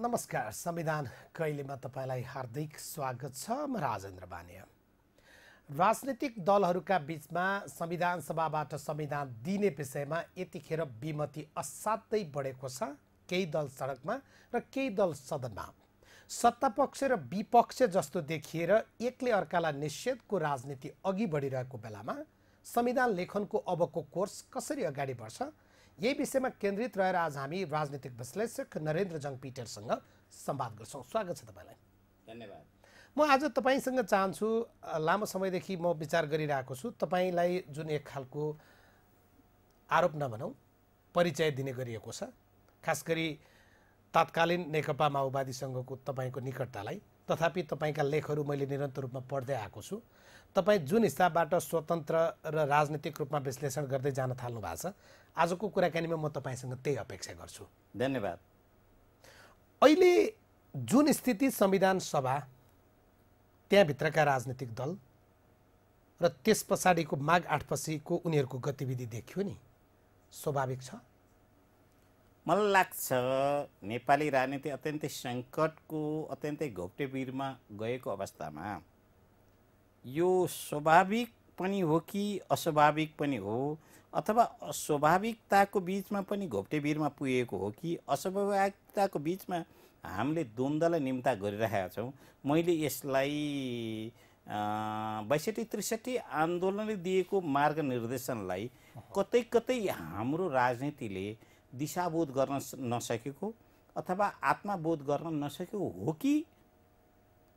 नमस्कार संविधान कहिलेमा तपाईँलाई हार्दिक स्वागत छ। म राजेन्द्र बानिया। राजनीतिक दलहरूका बिचमा संविधान सभाबाट संविधान दिने विषयमा यतिखेर विमति असाध्यै बढेको छ केही दल सडकमा र केही दल सदनमा। सत्तापक्ष र विपक्ष जस्तो देखिएर एकले अर्कालाई निषेधको राजनीति अघि बढिरहेको बेलामा संविधान लेखनको अबको कोर्स कसरी अगाडि बढ्छ यही विषयमा केन्द्रित रहेर आज हामी राजनीतिक विश्लेषक नरेन्द्र जङ पिटरसँग संवाद गर्छौँ। स्वागत छ तपाईँलाई। धन्यवाद। म आज तपाईँसँग चाहन्छु लामो समयदेखि म विचार गरिरहेको छु तपाईँलाई जुन एक खालको आरोप नभनौँ परिचय दिने गरिएको छ। खास गरी तात्कालीन नेकपा माओवादीसँगको तपाईँको निकटतालाई। तथापि तपाईँका लेखहरू मैले निरन्तर रूपमा पढ्दै आएको छु। तपाईँ जुन हिसाबबाट स्वतन्त्र र राजनीतिक रूपमा विश्लेषण गर्दै जान थाल्नु भएको छ आजको कुराकानीमा म तपाईँसँग त्यही अपेक्षा गर्छु। धन्यवाद। अहिले जुन स्थिति संविधान सभा त्यहाँभित्रका राजनीतिक दल र त्यस पछाडिको माघ आठपछिको उनीहरूको गतिविधि देखियो नि स्वाभाविक छ। मलाई लाग्छ नेपाली राजनीति अत्यन्तै सङ्कटको अत्यन्तै घोप्टे भिरमा गएको अवस्थामा यो स्वाभाविक पनि हो कि अस्वाभाविक पनि हो अथवा स्वाभाविकताको बिचमा पनि घोप्टे भिरमा पुगेको हो कि अस्वाभाविकताको बिचमा हामीले द्वन्द्वलाई निम्ता गरिरहेका छौँ मैले यसलाई बैसठी त्रिसठी आन्दोलनले दिएको मार्गनिर्देशनलाई कतै कतै हाम्रो राजनीतिले दिशाबोध गर्न नसकेको अथवा आत्मबोध गर्न नसकेको हो कि?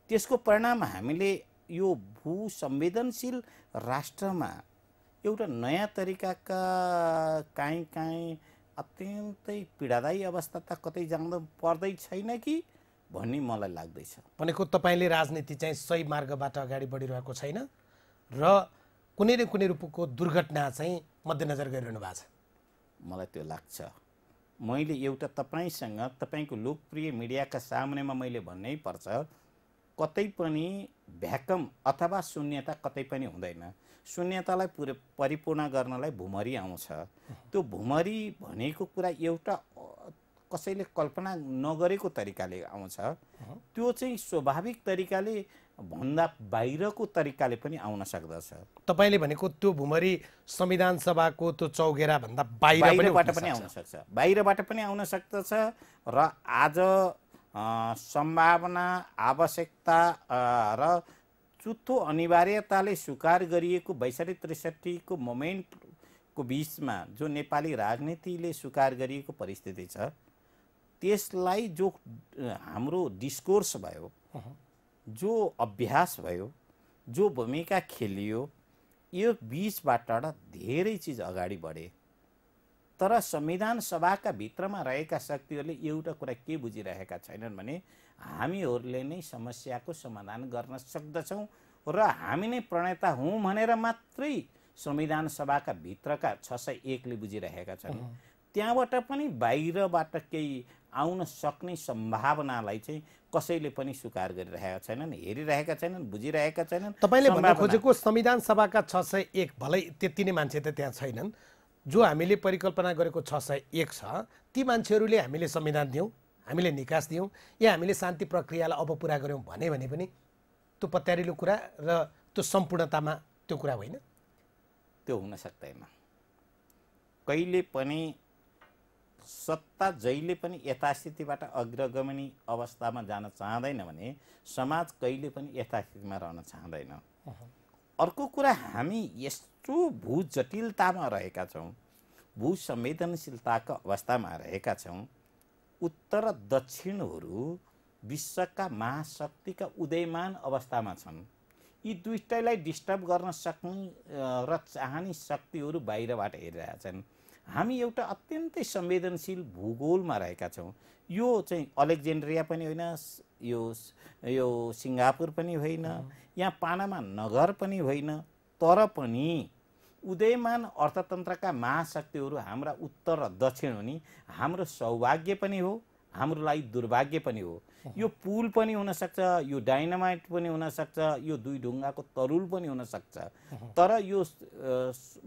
त्यसको परिणाम हामीले यो भू संवेदनशील राष्ट्रमा एउटा नयाँ तरिकाका काहीँ काहीँ अत्यन्तै पीडादायी अवस्था त कतै जाँदा पर्दै छैन कि भन्ने मलाई लाग्दैछ। भनेको तपाईँले राजनीति चाहिँ सही मार्गबाट अगाडि बढिरहेको छैन र कुनै न कुनै रूपको दुर्घटना चाहिँ मध्यनजर गरिरहनु भएको छ। मलाई त्यो लाग्छ। मैले एउटा तपाईँसँग तपाईँको लोकप्रिय मिडियाका सामुन्नेमा मैले भन्नै पर्छ कतै पनि भ्याकम अथवा शून्यता कतै पनि हुँदैन। शून्यतालाई पुरै परिपूर्ण गर्नलाई भुमरी आउँछ। त्यो भुमरी भनेको कुरा एउटा कसैले कल्पना नगरेको तरिकाले आउँछ। त्यो चाहिँ स्वाभाविक तरिकाले भन्दा बाहिरको तरिकाले पनि आउन सक्दछ। तपाईँले भनेको त्यो भुमरी संविधान सभाको त्यो चौघेरा भन्दा बाहिर पनि बाहिरबाट पनि। आउन सक्छ। बाहिरबाट पनि आउन सक्दछ र आज सम्भावना आवश्यकता र चुत्तो अनिवार्यताले स्वीकार गरिएको बैसठी त्रिसठीको मोमेन्टको बिचमा जो नेपाली राजनीतिले स्वीकार गरिएको परिस्थिति छ त्यसलाई जो हाम्रो डिस्कोर्स भयो जो अभ्यास भयो जो भूमिका खेलियो यो बिचबाट धेरै चिज अगाडि बढे। तर संविधान सभाका भित्रमा रहेका शक्तिहरूले एउटा कुरा के बुझिरहेका छैनन् भने हामीहरूले नै समस्याको समाधान गर्न सक्दछौँ र हामी नै प्रणेता हौँ भनेर मात्रै संविधान सभाका भित्रका छ सय एकले बुझिरहेका छन्। त्यहाँबाट पनि बाहिरबाट केही आउन सक्ने सम्भावनालाई चाहिँ कसैले पनि स्वीकार गरिरहेका छैनन् हेरिरहेका छैनन् बुझिरहेका छैनन्। तपाईँले भन्न खोजेको संविधान सभाका छ सय एक भलै त्यति नै मान्छे त त्यहाँ छैनन्। जो हामीले परिकल्पना गरेको छ सय एक छ ती मान्छेहरूले हामीले संविधान दियौँ हामीले निकास दियौँ या हामीले शान्ति प्रक्रियालाई अब पुरा गऱ्यौँ भने भने पनि त्यो पत्यारिलो कुरा र त्यो सम्पूर्णतामा त्यो कुरा होइन? त्यो हुन सक्दैन। कहिले पनि सत्ता जहिले पनि यथास्थितिबाट अग्रगमनी अवस्थामा जान चाहँदैन भने समाज कहिले पनि यथास्थितिमा रहन चाहँदैन। अर्को कुरा हामी यस्तो भू जटिलतामा रहेका छौँ भू संवेदनशीलताको अवस्थामा रहेका छौँ उत्तर र दक्षिणहरू विश्वका महाशक्तिका उदयमान अवस्थामा छन्। यी दुइटैलाई डिस्टर्ब गर्न सक्ने र चाहने शक्तिहरू बाहिरबाट हेरिरहेछन् हामी एउटा अत्यन्तै संवेदनशील भूगोलमा रहेका छौँ। यो चाहिँ अलेक्जेन्ड्रिया पनि होइन यो यो सिङ्गापुर पनि होइन यहाँ पानामा नगर पनि होइन तर पनि उदयमान अर्थतन्त्रका महाशक्तिहरू हाम्रा उत्तर र दक्षिण हो नि हाम्रो सौभाग्य पनि हो हाम्रो लागि दुर्भाग्य पनि हो। यो पुल पनि हुनसक्छ यो डाइनामाइट पनि हुनसक्छ यो दुई ढुङ्गाको तरुल पनि हुनसक्छ। तर यो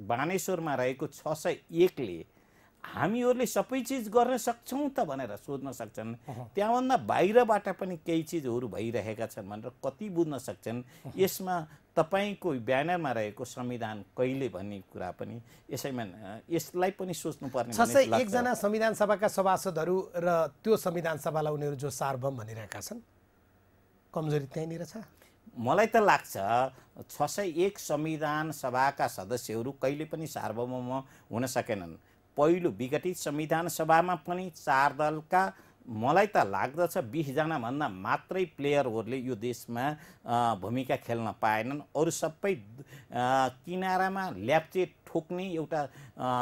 बानेश्वरमा रहेको छ सय एकले हामीहरूले सबै चिज गर्न सक्छौँ त भनेर सोध्न सक्छन्। त्यहाँभन्दा बाहिरबाट पनि केही चिजहरू भइरहेका छन् भनेर कति बुझ्न सक्छन्। यसमा तपाईँको ब्यानरमा रहेको संविधान कहिले भन्ने कुरा पनि यसैमा यसलाई पनि सोच्नुपर्ने छ सय। एकजना संविधान सभाका सभासदहरू र त्यो संविधान सभालाई उनीहरू जो सार्वभौम भनिरहेका छन् कमजोरी त्यहीँनिर छ? मलाई त लाग्छ छ सय एक संविधान सभाका सदस्यहरू कहिले पनि सार्वभौम हुन सकेनन्। पहिलो विघटित संविधान सभामा पनि चार दलका मलाई त लाग्दछ बिसजनाभन्दा मात्रै प्लेयरहरूले यो देशमा भूमिका खेल्न पाएनन्। अरू सबै किनारामा ल्याप्चे ठोक्ने एउटा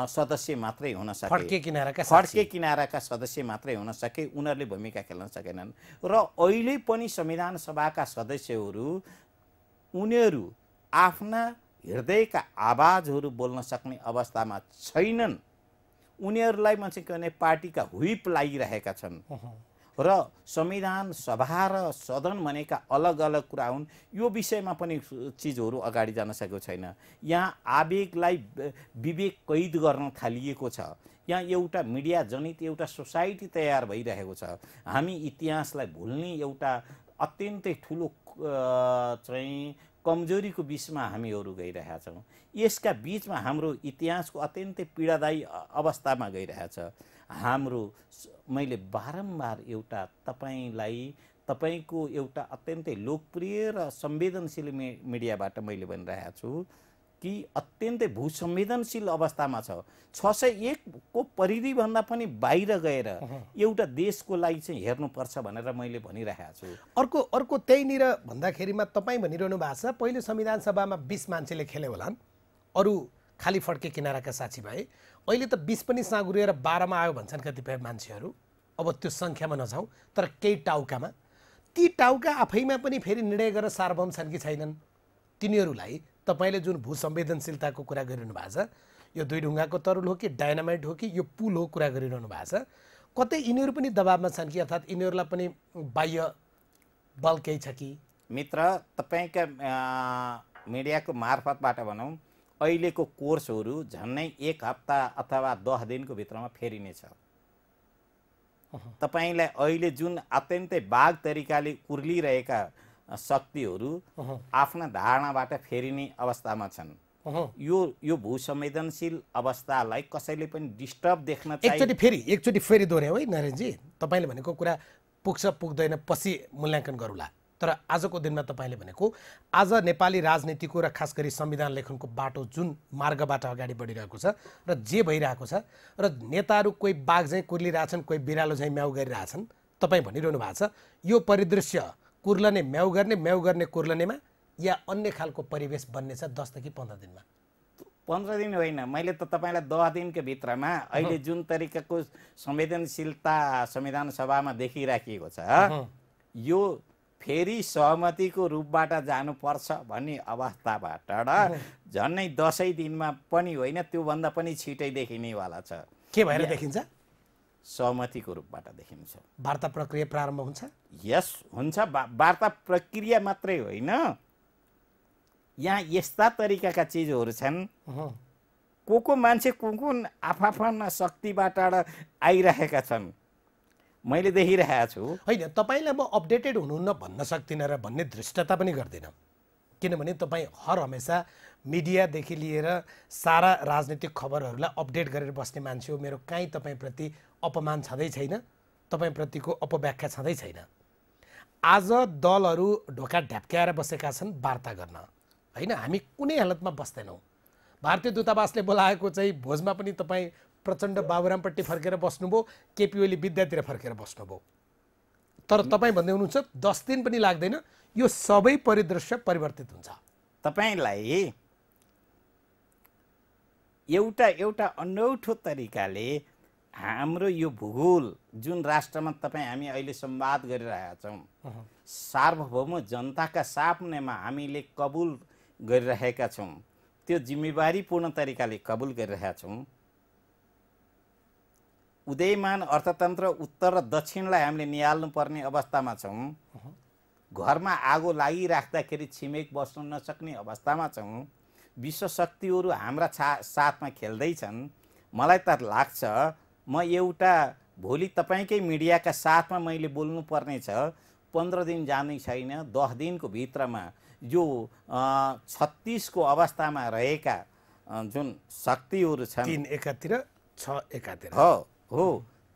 सदस्य मात्रै हुन सके। फड्के किनाराका फड्के। किनाराका सदस्य मात्रै हुन सके उनीहरूले भूमिका खेल्न सकेनन्। र अहिले पनि संविधान सभाका सदस्यहरू उनीहरू आफ्ना हृदयका आवाजहरू बोल्न सक्ने अवस्थामा छैनन्। उनीहरूलाई मान्छे के भने पार्टीका हुइप लागिरहेका छन्। र संविधान सभा र सदन भनेका अलग अलग कुरा हुन्। यो विषयमा पनि चिजहरू अगाडि जान सकेको छैन। यहाँ आवेगलाई विवेक कैद गर्न थालिएको छ। यहाँ एउटा मिडिया जनित एउटा सोसाइटी तयार भइरहेको छ। हामी इतिहासलाई भुल्ने एउटा अत्यन्तै ठुलो चाहिँ कमजोरीको बिचमा हामीहरू गइरहेका छौँ। यसका बिचमा हाम्रो इतिहासको अत्यन्तै पीडादायी अवस्थामा गइरहेछ हाम्रो मैले बारम्बार एउटा तपाईँलाई तपाईँको एउटा अत्यन्तै लोकप्रिय र संवेदनशील मि मिडियाबाट मैले भनिरहेको छु। कि अत्यन्तै भूसंवेदनशील अवस्थामा छ। छ सय एकको परिधिभन्दा पनि बाहिर गएर एउटा देशको लागि चाहिँ हेर्नुपर्छ भनेर मैले भनिरहेको छु। अर्को अर्को त्यहीँनिर भन्दाखेरिमा तपाईँ भनिरहनु भएको छ पहिले संविधान सभामा बिस मान्छेले खेले होलान्। अरू खाली फड्के किनाराका साक्षी भए। अहिले त बिस पनि साँगुरिएर बाह्रमा आयो भन्छन् कतिपय मान्छेहरू। अब त्यो सङ्ख्यामा नजाउँ तर केही टाउकामा। ती टाउका आफैमा पनि फेरि निर्णय गरेर सार्वभौम छन् कि छैनन्? तिनीहरूलाई तपाईँले जुन भूसंवेदनशीलताको कुरा गरिरहनु भएको छ यो दुई ढुङ्गाको तरुल हो कि डाइनामाइट हो कि यो पुल हो कुरा गरिरहनु भएको छ कतै यिनीहरू पनि दबावमा छन् कि अर्थात् यिनीहरूलाई पनि बाह्य बल केही छ कि? मित्र तपाईँका मिडियाको मार्फतबाट भनौँ अहिलेको कोर्सहरू झन्नै एक हप्ता अथवा दस दिनको भित्रमा फेरिनेछ तपाईँलाई अहिले जुन अत्यन्तै बाघ तरिकाले उर्लिरहेका अ, शक्तिहरू आफ्ना धारणाबाट फेरिने अवस्थामा छन्। यो यो भूसंवेदनशील अवस्थालाई कसैले पनि डिस्टर्ब देख्न एकचोटि फेरि एकचोटि फेरि दोहोऱ्याउँ है नारायणजी। तपाईँले भनेको कुरा पुग्छ पुग्दैन पछि मूल्याङ्कन गरौँला। तर आजको दिनमा तपाईँले भनेको आज नेपाली राजनीतिको र खास गरी संविधान लेखनको बाटो जुन मार्गबाट अगाडि बढिरहेको छ र जे भइरहेको छ र नेताहरू कोही बाघ चाहिँ कुर्लिरहेछन् कोही बिरालो चाहिँ म्याउ गरिरहेछन् तपाईँ भनिरहनु भएको छ यो परिदृश्य कुर्लने म्याउ गर्ने म्याउ गर्ने कुर्लनेमा या अन्य खालको परिवेश बन्नेछ दसदेखि पन्ध्र दिनमा? पन्ध्र दिन होइन। मैले त तपाईँलाई दस दिनको भित्रमा अहिले जुन तरिकाको संवेदनशीलता संविधान सभामा देखिराखिएको छ यो फेरि सहमतिको रूपबाट जानुपर्छ भन्ने अवस्थाबाट झन्नै दसैँ दिनमा पनि होइन त्योभन्दा पनि छिटै देखिनेवाला छ। के भएर देखिन्छ? सहमतिको रूपबाट देखिन्छ। वार्ता प्रक्रिया प्रारम्भ हुन्छ? यस हुन्छ। वार्ता प्रक्रिया मात्रै होइन। यहाँ यस्ता तरिकाका चिजहरू छन्। को को मान्छे कुन कुन आफआफ्ना शक्तिबाट आइरहेका छन् मैले देखिरहेको छु। होइन तपाईँलाई म अपडेटेड हुनुहुन्न भन्न सक्दिनँ र भन्ने धृष्टता पनि गर्दिनँ। किनभने तपाईँ हर हमेसा मिडियादेखि लिएर सारा राजनीतिक खबरहरूलाई अपडेट गरेर बस्ने मान्छे हो। मेरो काहीँ तपाईँप्रति अपमान छँदै छैन तपाईँप्रतिको अपव्याख्या छँदै छैन। आज दलहरू ढोका ढ्याप्क्याएर बसेका छन् वार्ता गर्न। होइन हामी कुनै हालतमा बस्दैनौँ। भारतीय दूतावासले बोलाएको चाहिँ भोजमा पनि तपाईँ प्रचण्ड बाबुरामपट्टि फर्केर बस्नुभयो केपी ओली विद्यातिर फर्केर बस्नुभयो। तर तपाईँ भन्दै हुनुहुन्छ दस दिन पनि लाग्दैन यो सबै परिदृश्य परिवर्तित हुन्छ। तपाईँलाई एउटा एउटा अनौठो तरिकाले हाम्रो यो भूगोल जुन राष्ट्रमा तपाईँ हामी अहिले संवाद गरिरहेका छौँ सार्वभौम जनताका सामनेमा हामीले कबुल गरिरहेका छौँ त्यो जिम्मेवारीपूर्ण तरिकाले कबुल गरिरहेका छौँ। उदयमान अर्थतन्त्र उत्तर र दक्षिणलाई हामीले निहाल्नुपर्ने अवस्थामा छौँ। घरमा आगो लागिराख्दाखेरि छिमेक बस्न नसक्ने अवस्थामा छौँ। विश्व शक्तिहरू हाम्रा छा साथमा खेल्दैछन्। मलाई त लाग्छ म एउटा भोलि तपाईँकै मिडियाका साथमा मैले बोल्नुपर्ने छ। पन्ध्र दिन जानै छैन दस दिनको भित्रमा यो छत्तिसको अवस्थामा रहेका जुन शक्तिहरू छन्। तिन एकातिर छ एकातिर। हो हो।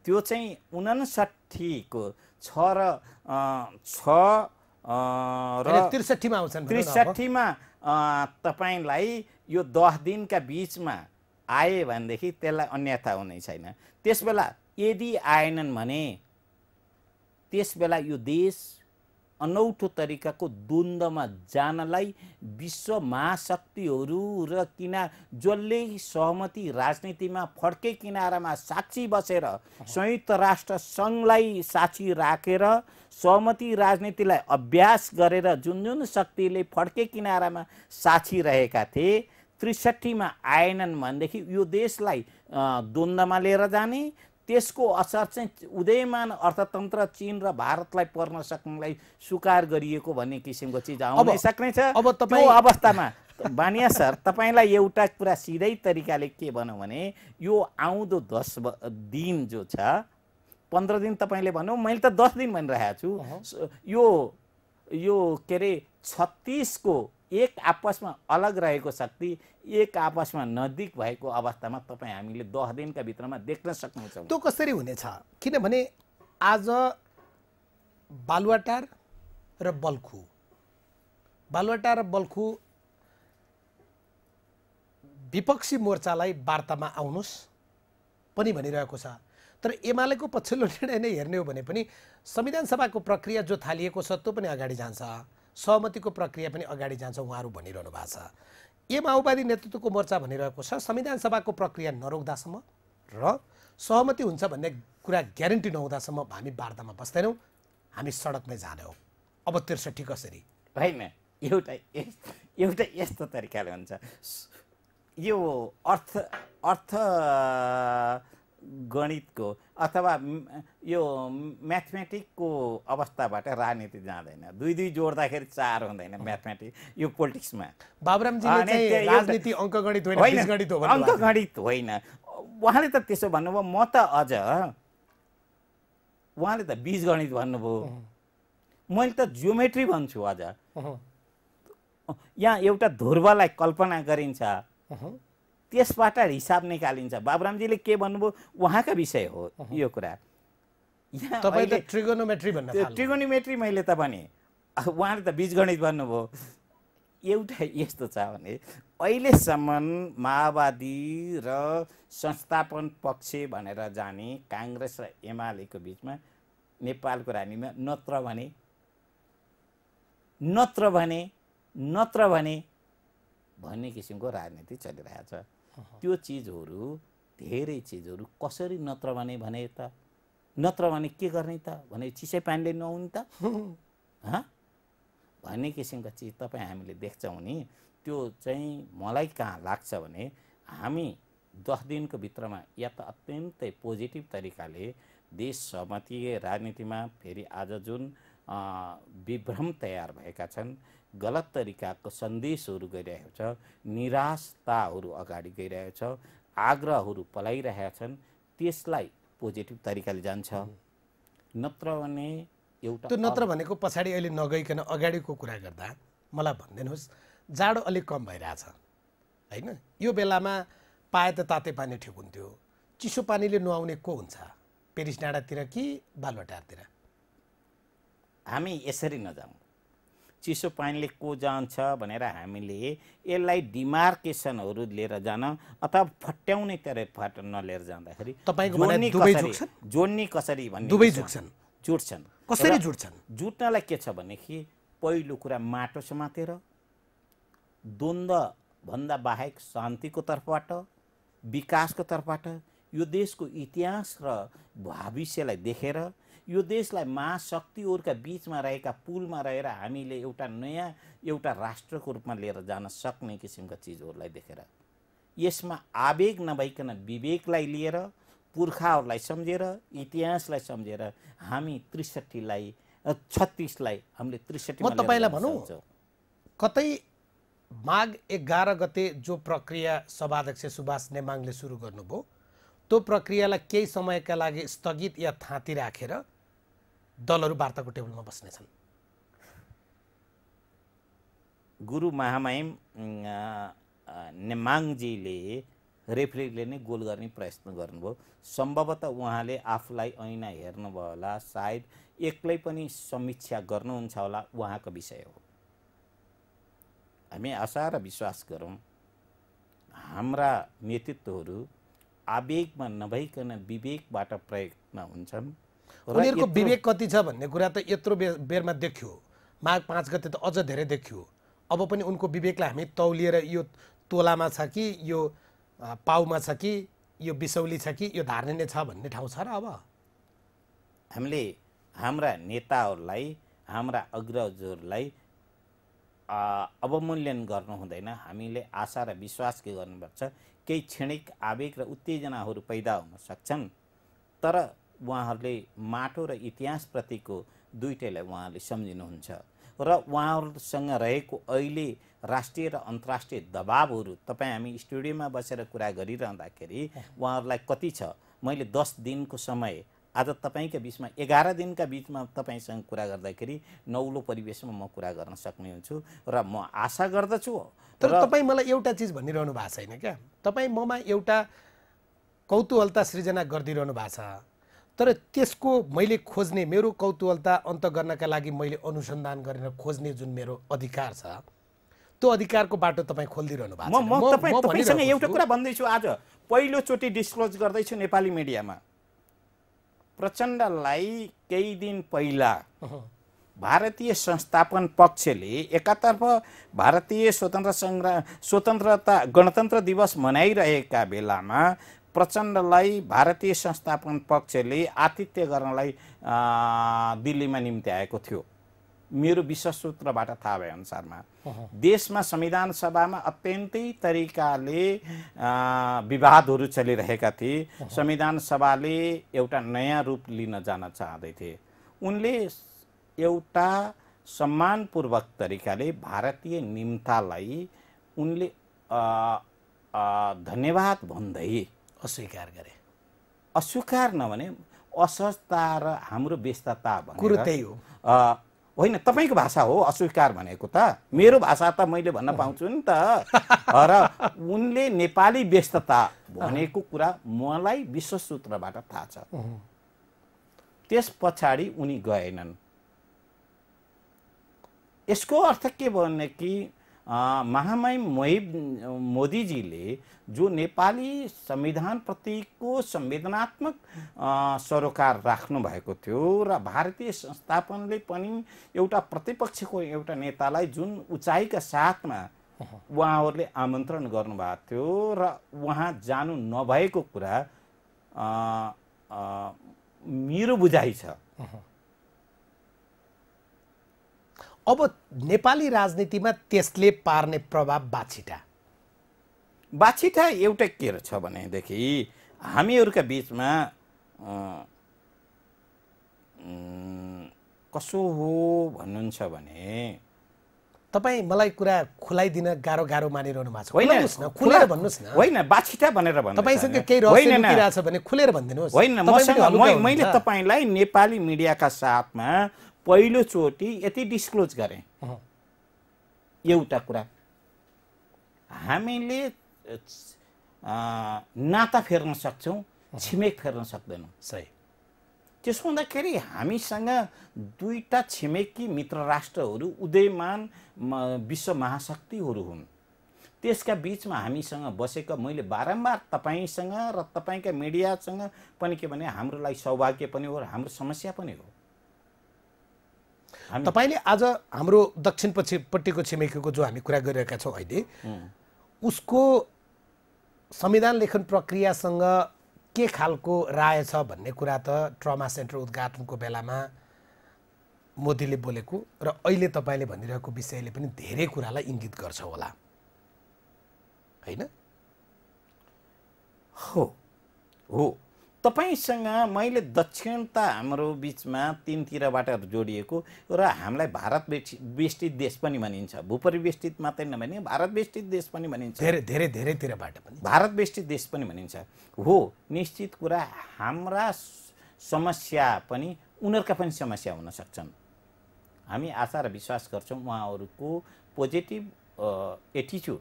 त्यो चाहिँ उनासट्ठीको छ र छ र त्रिसठीमा आउँछन्। त्रिसठीमा तपाईँलाई यो दस दिनका बिचमा आए भनेदेखि त्यसलाई अन्यथा हुने छैन। त्यस बेला यदि आएनन् भने त्यस बेला यो देश अनौठो तरिकाको द्वन्द्वमा जानलाई विश्व महाशक्तिहरू र किना जसले सहमति राजनीतिमा फड्के किनारामा साक्षी बसेर संयुक्त राष्ट्र सङ्घलाई साक्षी राखेर सहमति राजनीतिलाई अभ्यास गरेर जुन जुन शक्तिले फड्के किनारामा साक्षी रहेका थिए त्रिसठीमा आएनन् भनेदेखि यो देशलाई द्वन्द्वमा लिएर जाने त्यसको असर चाहिँ उदयमान अर्थतन्त्र चिन र भारतलाई पर्न सक्नेलाई स्वीकार गरिएको भन्ने किसिमको चिज आउन अब- सक्नेछ। अब तपाईँ- अवस्थामा बानिया सर तपाईँलाई एउटा कुरा सिधै तरिकाले के भनौँ भने यो आउँदो दस दिन जो छ पन्ध्र दिन तपाईँले भनौँ मैले त दस दिन भनिरहेको छु। यो यो के अरे छत्तिसको एक आपसमा अलग रहेको शक्ति एक आपसमा नजिक भएको अवस्थामा तपाईँ हामीले दस दिनका भित्रमा देख्न सक्नेछौँ त्यो कसरी हुनेछ? किनभने आज बालुवाटार र बल्खु। बालुवाटार र बल्खु विपक्षी मोर्चालाई वार्तामा आउनुहोस् पनि भनिरहेको छ। तर एमालेको पछिल्लो निर्णय नै हेर्ने हो भने पनि संविधान सभाको प्रक्रिया जो थालिएको छ त्यो पनि अगाडि जान्छ। सहमतिको प्रक्रिया पनि अगाडि जान्छ उहाँहरू भनिरहनु भएको छ। ए माओवादी नेतृत्वको मोर्चा भनिरहेको छ संविधान सभाको प्रक्रिया नरोक्दासम्म र सहमति हुन्छ भन्ने कुरा ग्यारेन्टी नहुँदासम्म हामी वार्तामा बस्दैनौँ हामी सडकमै जाने हो अब त्रिसठी कसरी? होइन एउटा एउटा यस्तो तरिकाले हुन्छ। यो अर्थ अर्थ गणितको अथवा यो म्याथमेटिकको अवस्थाबाट राजनीति जाँदैन। दुई दुई जोड्दाखेरि चार हुँदैन म्याथमेटिक यो पोलिटिक्समा। राजनीति अङ्कगणित होइन। अङ्कगणित होइन। उहाँले त त्यसो भन्नुभयो म त अझ उहाँले त बीजगणित भन्नुभयो। मैले त जियोमेट्री भन्छु अझ। यहाँ एउटा ध्रुवलाई कल्पना गरिन्छ। त्यसबाट हिसाब निकालिन्छ। बाबुरामजीले के भन्नुभयो? उहाँका विषय हो यो कुरा। यहाँ तपाईँ त अहिले ट्रिगोनोमेट्री भन्न ट्रिगोनोमेट्री मैले त भने उहाँले त बीजगणित भन्नुभयो। एउटा यस्तो छ भने अहिलेसम्म माओवादी र संस्थापन पक्ष भनेर जाने काङ्ग्रेस र एमालेको बिचमा नेपालको रानीमा नत्र भने नत्र भने नत्र भने भन्ने किसिमको राजनीति चलिरहेछ। त्यो चिजहरू धेरै चिजहरू कसरी नत्र भने भने त नत्र भने के गर्ने त भने चिसै पानीले नुहाउने त। भन्ने किसिमका चिज तपाईँ हामीले देख्छौँ नि त्यो चाहिँ मलाई कहाँ लाग्छ भने हामी दस दिनको भित्रमा या त अत्यन्तै पोजिटिभ तरिकाले देश सहमतीय राजनीतिमा फेरि आज जुन विभ्रम तयार भएका छन् गलत तरिकाको सन्देशहरू गइरहेको छ। निराशताहरू अगाडि गइरहेको छ। आग्रहहरू पलाइरहेका छन्। त्यसलाई पोजिटिभ तरिकाले जान्छ। नत्र भने एउटा त्यो नत्र भनेको पछाडि अहिले नगइकन अगाडिको कुरा गर्दा मलाई भनिदिनुहोस् जाडो अलिक कम भइरहेछ। होइन? यो बेलामा पाए त ताते पानी ठिक हुन्थ्यो। चिसो पानीले नुहाउने को हुन्छ? पेरिस डाँडातिर कि बालुवाटारतिर? हामी यसरी नजाउँ। चिसो पानीले को जान्छ भनेर हामीले यसलाई डिमार्केसनहरू लिएर जान अथवा फट्याउने तरिका नलिएर जाँदाखेरि जोड्ने कसरी- भन्ने दुवै झुक्छन्। जुट्छन्। कसरी जुट्छन्? जुट्नलाई के छ भनेदेखि पहिलो कुरा माटो समातेर द्वन्द्वभन्दा बाहेक शान्तिको तर्फबाट विकासको तर्फबाट यो देशको इतिहास र भविष्यलाई देखेर यो देशलाई महाशक्तिहरूका बिचमा रहेका पुलमा रहेर हामीले एउटा नयाँ एउटा राष्ट्रको रूपमा लिएर जान सक्ने किसिमका चिजहरूलाई देखेर यसमा आवेग नभइकन विवेकलाई लिएर पुर्खाहरूलाई सम्झेर इतिहासलाई सम्झेर हामी त्रिसठीलाई छत्तिसलाई हामीले त्रिसठी म तपाईँलाई भनौँ? कतै माघ एघार गते जो प्रक्रिया सभाध्यक्ष सुभाष नेमाङले सुरु गर्नुभयो त्यो प्रक्रियालाई केही समयका लागि स्थगित या थाँती राखेर दलहरू वार्ताको टेबलमा बस्नेछन्। गुरु महामहिम नेमाङजीले रेफ्रीले नै गोल गर्ने प्रयत्न गर्नुभयो। सम्भवतः उहाँले आफूलाई ऐना हेर्नुभयो होला सायद एक्लै पनि समीक्षा गर्नुहुन्छ होला उहाँको विषय हो। हामी आशा र विश्वास गरौँ हाम्रा नेतृत्वहरू आवेगमा नभइकन विवेकबाट प्रयत्न हुन्छन्। उनीहरूको विवेक कति छ भन्ने कुरा त यत्रो बे बेरमा देखियो। माघ पाँच गते त अझ धेरै देखियो। अब पनि उनको विवेकलाई हामी तौलिएर यो तोलामा छ कि यो पाउमा छ कि यो बिसौली छ कि यो धार्ने छ भन्ने ठाउँ छ र अब। हामीले हाम्रा नेताहरूलाई हाम्रा अग्रजहरूलाई अवमूल्यन गर्नु हुँदैन। हामीले आशा र विश्वास के गर्नुपर्छ? केही क्षणिक आवेग र उत्तेजनाहरू पैदा हुन सक्छन्। तर उहाँहरूले माटो र इतिहासप्रतिको दुइटैलाई उहाँहरूले सम्झिनुहुन्छ। र उहाँहरूसँग रहेको अहिले राष्ट्रिय र अन्तर्राष्ट्रिय दबाबहरू तपाईँ हामी स्टुडियोमा बसेर कुरा गरिरहँदाखेरि उहाँहरूलाई कति छ? मैले दस दिनको समय आज तपाईँका बिचमा एघार दिनका बिचमा तपाईँसँग कुरा गर्दाखेरि नौलो परिवेशमा म कुरा गर्न सक्ने हुन्छु र म आशा गर्दछु। तर तपाईँ मलाई एउटा चिज भनिरहनु भएको छैन क्या? तपाईँ ममा एउटा कौतूहलता सृजना गरिदिइरहनु भएको छ। तर त्यसको मैले खोज्ने मेरो कौतूहलता अन्त गर्नका लागि मैले अनुसन्धान गरेर खोज्ने जुन मेरो अधिकार छ त्यो अधिकारको बाटो तपाईँ खोलिदिइरहनु भएको तपाईँसँग एउटा। कुरा भन्दैछु आज। पहिलोचोटि डिस्क्लोज गर्दैछु नेपाली मिडियामा। प्रचण्डलाई केही दिन पहिला भारतीय संस्थापन पक्षले एकातर्फ भारतीय स्वतन्त्र सङ्ग्राम स्वतन्त्रता गणतन्त्र दिवस मनाइरहेका बेलामा प्रचण्डलाई भारतीय संस्थापन पक्षले आतिथ्य गर्नलाई दिल्लीमा निम्ति आएको थियो। मेरो विश्वसूत्रबाट थाहा भए अनुसारमा देशमा संविधान सभामा अत्यन्तै तरिकाले विवादहरू चलिरहेका थिए। संविधान सभाले एउटा नयाँ रूप लिन जान चाहँदै थिए। उनले एउटा सम्मानपूर्वक तरिकाले भारतीय निम्तालाई उनले धन्यवाद भन्दै अस्वीकार गरे। अस्वीकार नभने असहजता र हाम्रो व्यस्तता कुरो त्यही हो। होइन तपाईँको भाषा हो अस्वीकार भनेको त। मेरो भाषा त मैले भन्न पाउँछु नि त। र उनले नेपाली व्यस्तता भनेको कुरा मलाई विश्वसूत्रबाट थाहा छ। त्यस पछाडि उनी गएनन्। यसको अर्थ के भने कि महामहिम मोहिब मोदीजीले जो नेपाली संविधानप्रतिको संवेदनात्मक सरोकार राख्नु भएको थियो र भारतीय संस्थापनले पनि एउटा प्रतिपक्षको एउटा नेतालाई जुन उचाइका साथमा उहाँहरूले आमन्त्रण गर्नुभएको थियो र उहाँ जानु नभएको कुरा अ, मेरो बुझाइ छ अब नेपाली राजनीतिमा त्यसले पार्ने प्रभाव बाछिटा। बाछिटा एउटा के छ भनेदेखि हामीहरूका बिचमा कसो हो भन्नुहुन्छ भने तपाईँ मलाई कुरा खुलाइदिन गाह्रो गाह्रो मानिरहनु भएको छ। होइन खुलेर भन्नुहोस् न। होइन बाछिटा भनेर भन्नु तपाईँसँग केही रहस्य भने खुलेर भनिदिनुहोस्। होइन मैले। तपाईँलाई नेपाली मिडियाका साथमा पहिलोचोटि यति डिस्क्लोज गरेँ। एउटा कुरा। हामीले नाता फेर्न सक्छौँ छिमेक फेर्न सक्दैनौँ। सही। त्यसो हुँदाखेरि हामीसँग दुईटा छिमेकी मित्र राष्ट्रहरू उदयमान विश्व महाशक्तिहरू हुन्। त्यसका बिचमा हामीसँग बसेका मैले बारम्बार तपाईँसँग र तपाईँका मिडियासँग पनि के भने हाम्रो लागि सौभाग्य पनि हो र हाम्रो समस्या पनि हो। तपाईँले आज हाम्रो दक्षिण पछि पट्टिको छिमेकीको जो हामी कुरा गरिरहेका छौँ अहिले उसको संविधान लेखन प्रक्रियासँग के खालको राय छ भन्ने कुरा त ट्रमा सेन्टर उद्घाटनको बेलामा मोदीले बोलेको र अहिले तपाईँले भनिरहेको विषयले पनि धेरै कुरालाई इङ्गित गर्छ होला। होइन? हो। हो। तपाईँसँग मैले दक्षिणता हाम्रो बिचमा तिनतिरबाट जोडिएको र हामीलाई भारत बेष्टि- बेष्टित देश पनि भनिन्छ। भूपरिवेष्टित मात्रै नभने भारत बेष्टित देश पनि भनिन्छ। धेरै धेरै धेरैतिरबाट पनि। भारत बेष्टित देश पनि भनिन्छ। हो निश्चित कुरा हाम्रा समस्या पनि उनीहरूका पनि समस्या हुन सक्छन्। हामी आशा र विश्वास गर्छौँ उहाँहरूको पोजिटिभ एटिच्युड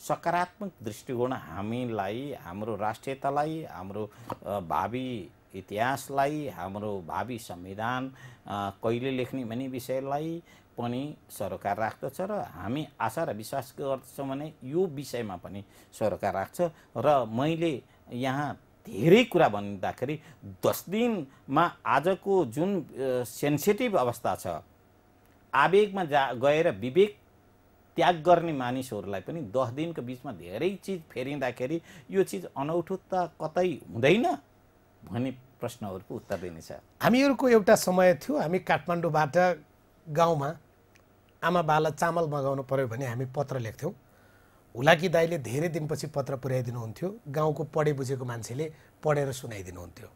सकारात्मक दृष्टिकोण हामीलाई हाम्रो राष्ट्रियतालाई हाम्रो भावी इतिहासलाई हाम्रो भावी संविधान कहिले लेख्ने भन्ने विषयलाई पनि सरोकार राख्दछ र हामी आशा र विश्वास गर्छौँ भने यो विषयमा पनि सरोकार राख्छ र मैले यहाँ धेरै कुरा भन्दाखेरि दस दिनमा आजको जुन सेन्सिटिभ अवस्था छ आवेगमा जा गएर विवेक त्याग गर्ने मानिसहरूलाई पनि दस दिनको बिचमा धेरै चिज फेरिँदाखेरि यो चिज अनौठो त कतै हुँदैन भन्ने प्रश्नहरूको उत्तर दिनेछ हामीहरूको एउटा समय थियो हामी काठमाडौँबाट गाउँमा आमा बाला चामल मगाउनु पऱ्यो भने हामी पत्र लेख्थ्यौँ। हुलाकी दाईले धेरै दिनपछि पत्र पुर्याइदिनुहुन्थ्यो गाउँको पढे बुझेको मान्छेले पढेर सुनाइदिनुहुन्थ्यो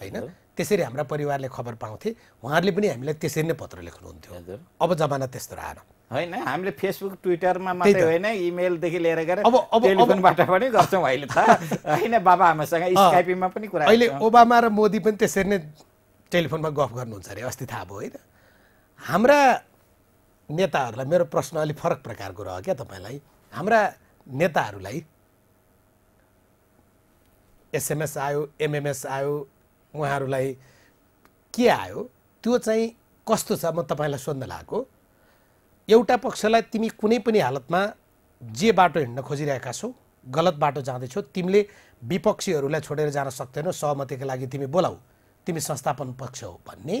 होइन? त्यसरी हाम्रा परिवारले खबर पाउँथे उहाँहरूले पनि हामीलाई त्यसरी नै पत्र लेख्नुहुन्थ्यो। अब जमाना त्यस्तो रहेन। होइन हामीले फेसबुक ट्विटरमा मात्रै। होइन इमेलदेखि लिएर गएर अब- अब- टेलिफोनबाट पनि गर्छौँ अहिले त होइन बाबा आमासँग स्काइपीमा पनि कुरा अहिले। ओबामा र मोदी पनि त्यसरी नै टेलिफोनमा गफ गर्नुहुन्छ अरे अस्ति थाहा भयो होइन हाम्रा नेताहरूलाई मेरो प्रश्न अलिक फरक प्रकारको रह्यो क्या तपाईँलाई हाम्रा नेताहरूलाई एसएमएस आयो एमएमएस आयो उहाँहरूलाई के आयो त्यो चाहिँ कस्तो छ म तपाईँलाई सोध्न लागेको एउटा पक्षलाई तिमी कुनै पनि हालतमा जे बाटो हिँड्न खोजिरहेका छौ गलत बाटो जाँदैछौ तिमीले विपक्षीहरूलाई छोडेर जान सक्दैनौ सहमतिका लागि तिमी बोलाऊ तिमी संस्थापन पक्ष हो भन्ने।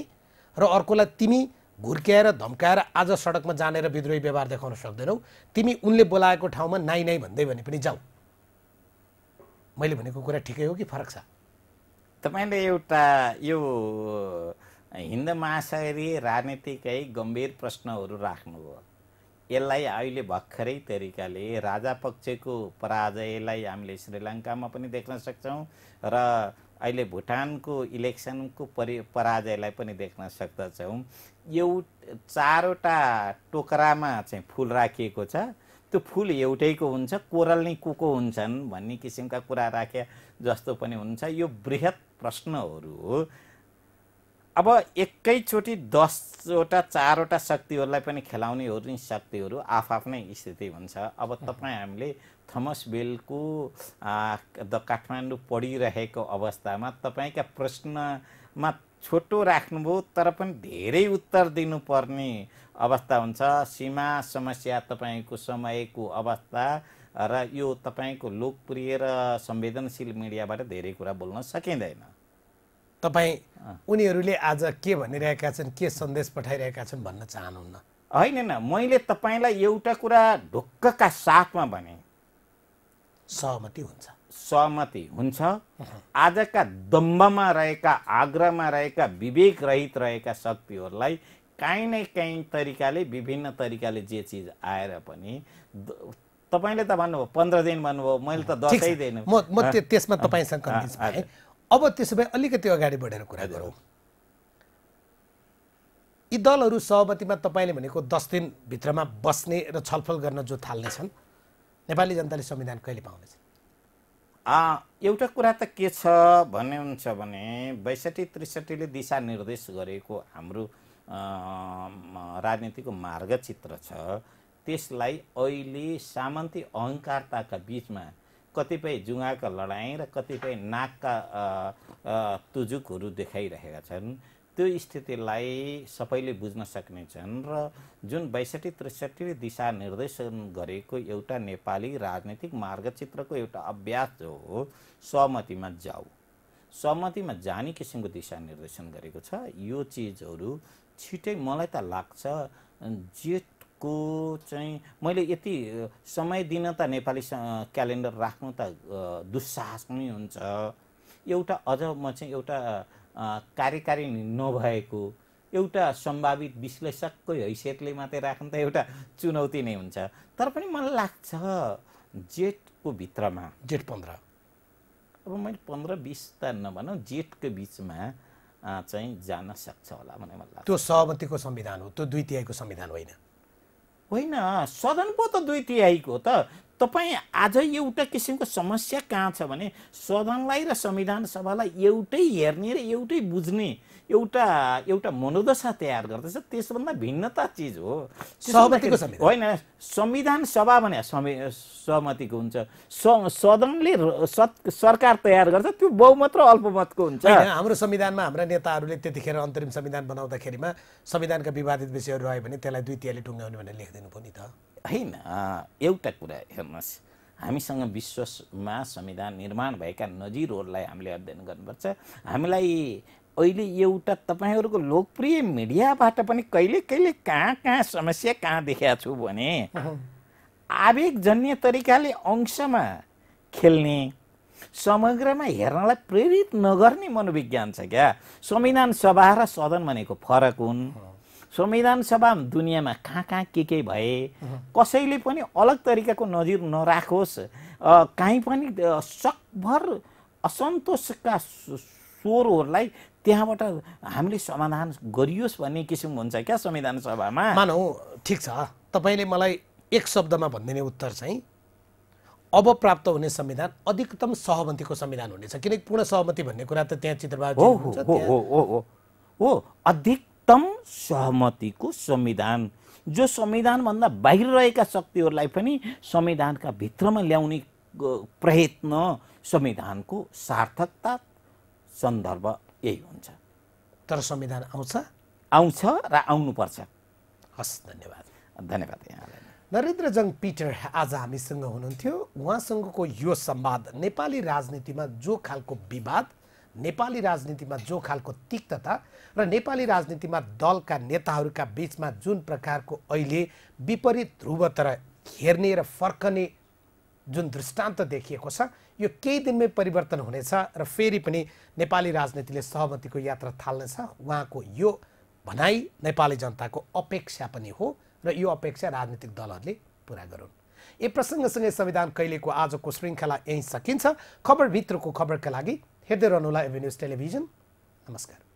र अर्कोलाई तिमी घुर्क्याएर धम्काएर आज सडकमा जानेर विद्रोही व्यवहार देखाउन सक्दैनौ तिमी उनले बोलाएको ठाउँमा नाइ नाइ भन्दै भने पनि जाऊ। मैले भनेको कुरा ठिकै हो कि फरक छ? तपाईँले एउटा यो हिन्द महासागरीय राजनीतिकै गम्भीर प्रश्नहरू राख्नुभयो। यसलाई अहिले भर्खरै तरिकाले राजा पक्षको पराजयलाई हामीले श्रीलङ्कामा पनि देख्न सक्छौँ र अहिले भुटानको इलेक्सनको परि पराजयलाई पनि देख्न सक्दछौँ। यो चारवटा टोकरामा चाहिँ फुल राखिएको छ। त्यो फुल एउटैको हुन्छ कोरल नै कुको हुन्छन् भन्ने किसिमका कुरा राखे जस्तो पनि हुन्छ। यो बृहत प्रश्नहरू हो। अब एकैचोटि दसवटा चारवटा शक्तिहरूलाई पनि खेलाउने हो नि शक्तिहरू आफआफ्नै स्थिति हुन्छ। अब तपाईँ हामीले थमस बेलको द काठमाडौँ पढिरहेको अवस्थामा तपाईँका प्रश्नमा छोटो राख्नुभयो तर पनि धेरै उत्तर दिनुपर्ने अवस्था हुन्छ। सीमा समस्या तपाईँको समयको अवस्था र यो तपाईँको लोकप्रिय र संवेदनशील मिडियाबाट धेरै कुरा बोल्न सकिँदैन। तपाईँ उनीहरूले आज के भनिरहेका छन् के सन्देश पठाइरहेका छन् भन्न चाहनुहुन्न? होइन न मैले तपाईँलाई एउटा कुरा ढुक्कका साथमा भने। सहमति हुन्छ। सहमति हुन्छ। आजका दम्बमा रहेका आग्रहमा रहेका विवेक रहित रहेका शक्तिहरूलाई काहीँ न काहीँ तरिकाले विभिन्न तरिकाले जे चिज आएर पनि तपाईँले त भन्नुभयो पन्ध्र दिन भन्नुभयो मैले त दसैँ। दिन। म म त्यो- त्यसमा तपाईँसँग अब त्यसो भए अलिकति अगाडि बढेर कुरा गरौँ। यी दलहरू सहमतिमा तपाईँले भनेको दस दिनभित्रमा बस्ने र छलफल गर्न जो थाल्नेछन् नेपाली जनताले संविधान कहिले पाउनेछ आ, एउटा कुरा त के छ भन्ने हुन्छ भने बैसठी त्रिसठीले दिशानिर्देश गरेको हाम्रो राजनीतिको मार्गचित्र छ। त्यसलाई अहिले सामन्ती अहङ्कारताका बिचमा कतिपय जुङ्गाका लडाइँ र कतिपय नाकका तुजुकहरू देखाइरहेका छन्। त्यो स्थितिलाई सबैले बुझ्न सक्नेछन् र जुन बैसठी त्रिसठीले दिशानिर्देशन गरेको एउटा नेपाली राजनीतिक मार्गचित्रको एउटा अभ्यास जो हो सहमतिमा जाऊ। सहमतिमा जाने किसिमको दिशानिर्देशन गरेको छ। यो चिजहरू छिटै मलाई त लाग्छ जेठको चाहिँ मैले यति समय दिन त नेपाली क्यालेन्डर राख्नु त दुस्साहस नै हुन्छ। एउटा अझ म चाहिँ एउटा कार्यकारी नभएको एउटा सम्भावित विश्लेषकको हैसियतले मात्रै राख्नु त एउटा चुनौती नै हुन्छ। तर पनि मलाई लाग्छ जेठको भित्रमा जेठ पन्ध्र। अब मैले पन्ध्र बिस त नभनौँ जेठको बिचमा चाहिँ जान सक्छ होला भन्ने मलाई लाग्छ। त्यो सहमतिको संविधान हो त्यो दुई तिहाईको संविधान होइन। होइन सदन पो त दुई तिहाईको त। तपाईँ आज एउटा किसिमको समस्या कहाँ छ भने सदनलाई र संविधान सभालाई एउटै हेर्ने र एउटै बुझ्ने एउटा एउटा मनोदशा तयार गर्दैछ त्यसभन्दा भिन्नता चिज हो। सहमतिको होइन संविधान सभा भने सहमतिको हुन्छ। सदनले सरकार तयार गर्छ त्यो बहुमत र अल्पमतको हुन्छ। हाम्रो संविधानमा हाम्रा नेताहरूले त्यतिखेर अन्तरिम संविधान बनाउँदाखेरिमा संविधानका विवादित विषयहरू रह्यो भने त्यसलाई दुई तिहाईले टुङ्ग्याउने भनेर लेखिदिनु पो नि त। होइन एउटा कुरा हेर्नुहोस्। हामीसँग विश्वमा संविधान निर्माण भएका नजिरहरूलाई हामीले अध्ययन गर्नुपर्छ। हामीलाई अहिले एउटा तपाईँहरूको लोकप्रिय मिडियाबाट पनि कहिले कहिले कहाँ कहाँ समस्या कहाँ देखाएको छु भने आवेगजन्य तरिकाले अंशमा खेल्ने समग्रमा हेर्नलाई प्रेरित नगर्ने मनोविज्ञान छ क्या। संविधान सभा र सदन भनेको फरक हुन्। संविधान सभा दुनियाँमा कहाँ कहाँ के के भए कसैले पनि अलग तरिकाको नजिर नराखोस् काहीँ पनि सकभर असन्तोषका स्व- स्वरहरूलाई त्यहाँबाट हामीले समाधान गरियोस् भन्ने किसिम हुन्छ क्या संविधान सभामा? मानौ ठिक छ। तपाईँले मलाई एक शब्दमा भनिदिने उत्तर चाहिँ अब प्राप्त हुने संविधान अधिकतम सहमतिको संविधान हुनेछ। किनकि पूर्ण सहमति भन्ने कुरा त त्यहाँ चित्रबहादुर हो हो हो अधिकतम सहमतिको संविधान। जो संविधानभन्दा बाहिर रहेका शक्तिहरूलाई पनि संविधानका भित्रमा ल्याउने प्रयत्न संविधानको सार्थकता सन्दर्भ यही हुन्छ। तर संविधान आउँछ? आउँछ र आउनुपर्छ। हस् धन्यवाद। धन्यवाद यहाँलाई। नरेन्द्र जङ पिटर आज हामीसँग हुनुहुन्थ्यो। उहाँसँगको यो संवाद नेपाली राजनीतिमा जो खालको विवाद नेपाली राजनीतिमा जो खालको तिक्तता र नेपाली राजनीतिमा दलका नेताहरूका बिचमा जुन प्रकारको अहिले विपरीत ध्रुवतर हेर्ने र फर्कने जुन दृष्टान्त देखिएको छ यो केही दिनमै परिवर्तन हुनेछ र फेरि पनि नेपाली राजनीतिले सहमतिको यात्रा थाल्नेछ। उहाँको यो भनाइ नेपाली जनताको अपेक्षा पनि हो र यो अपेक्षा राजनीतिक दलहरूले पुरा गरून्। यो प्रसङ्गसँगै संविधान कहिलेको आजको श्रृङ्खला यहीँ सकिन्छ। खबरभित्रको खबरका लागि हेर्दै रहनुहोला एभेन्युज टेलिभिजन। नमस्कार।